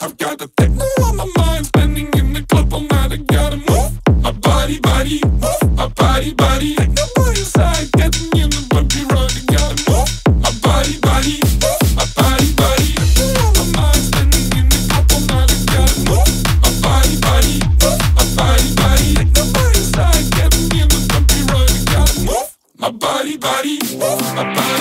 I've got the techno on my mind, standing in the club all night. I gotta move my body, body, move my body, body. Techno on your side, getting in the bumpy ride. I gotta move my body, body, move my body, body. Techno on my mind, standing in the club all night. I gotta move my body, body, move my body, body. Techno on side, getting in the bumpy ride. I gotta move my body, body, move my body,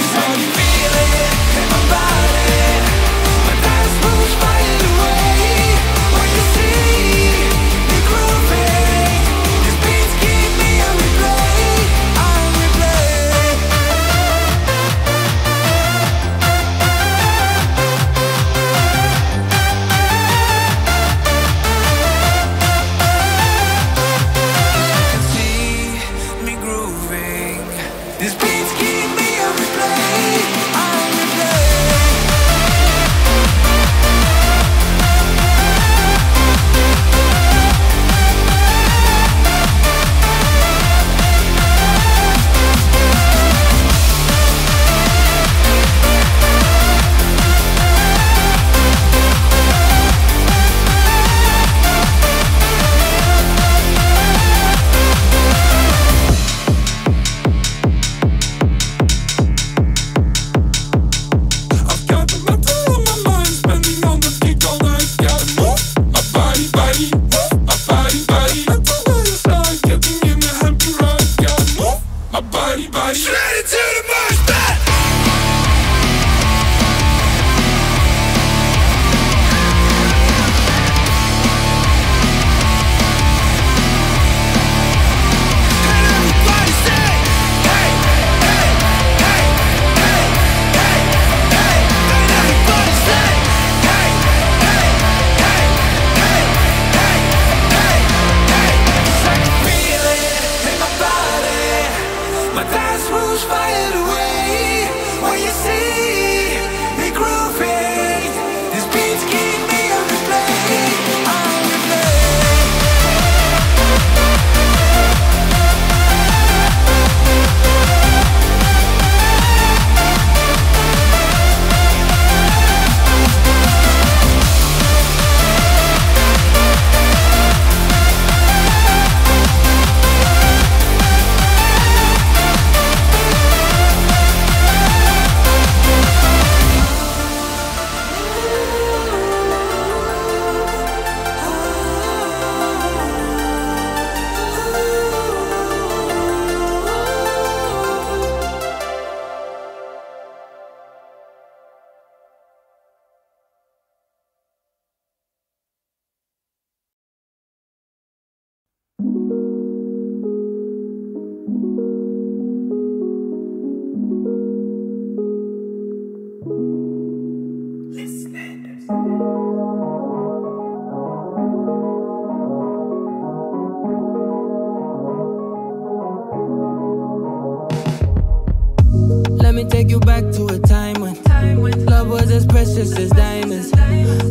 me take you back to a time when time when love was as precious as diamonds.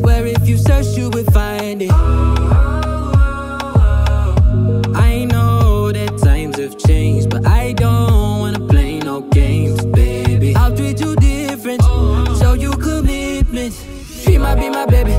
Where if you search, you would find it. I know that times have changed, but I don't wanna play no games, baby. I'll treat you different, show you commitment. She might be my baby,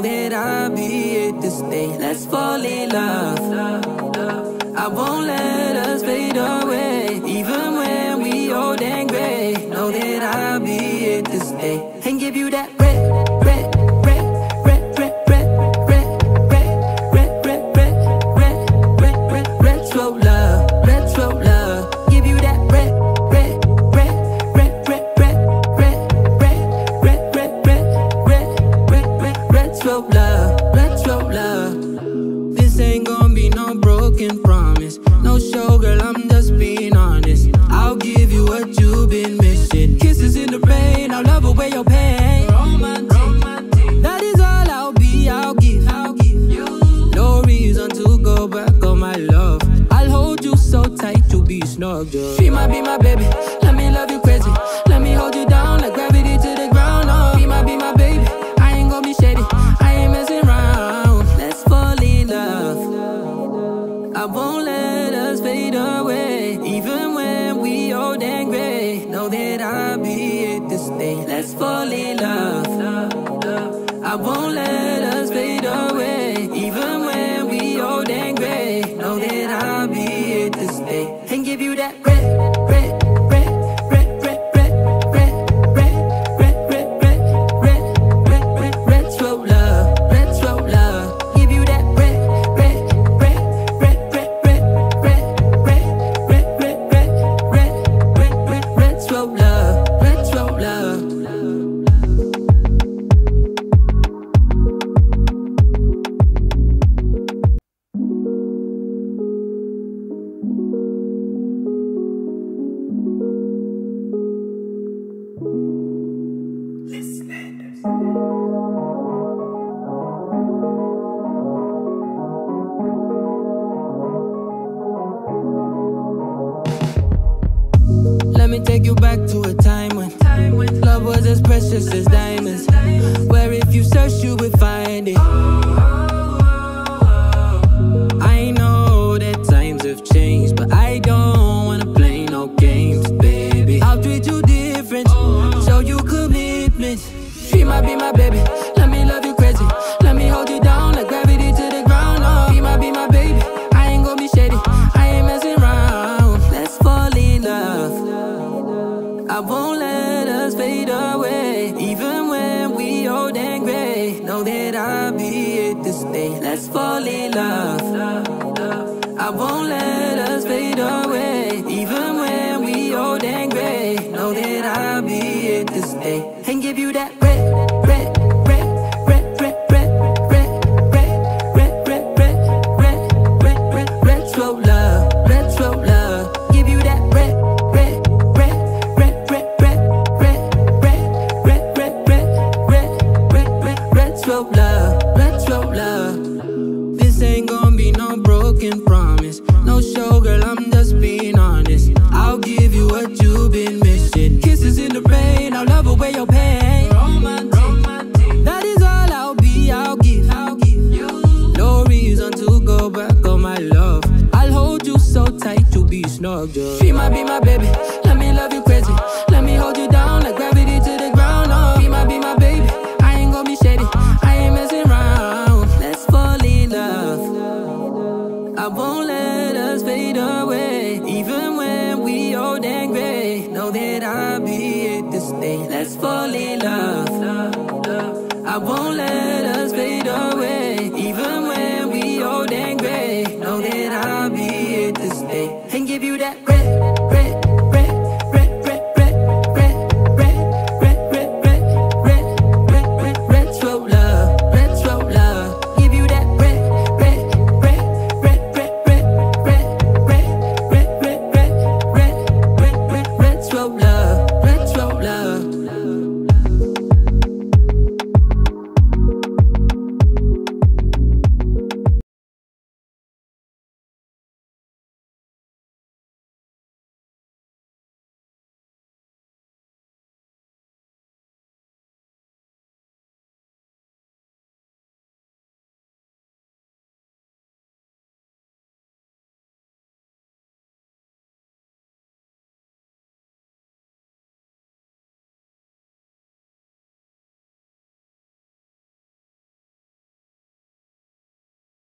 Know that I'll be here to stay. Let's fall in love. I won't let us fade away, even when we old and gray. Know that I'll be here to stay and give you that love. This ain't gonna be no broken promise. No show, girl, I'm just being honest. I'll give you what you've been missing. Kisses in the rain, I'll love away your pain. Romantic, That is all I'll be, I'll give. I'll give you. No reason to go back on my love. I'll hold you so tight, you'll be snug, just. She might be my baby, shadows fade away. Even when we old and gray, know that I'll be here to stay. Let's fall in love. I won't let us fade away. Even when we old and gray, know that I'll be here to stay And give you that red. If you search, you would find it. Let's fall in love. I won't let baby. Let me love you crazy. Let me hold you down like gravity to the ground. Oh, be my, be my baby. I ain't gonna be shady. I ain't messing around. Let's fall in love. I won't let us fade away. Even when we old and gray, know that I'll be here to stay. Let's fall in love. I won't let us fade away.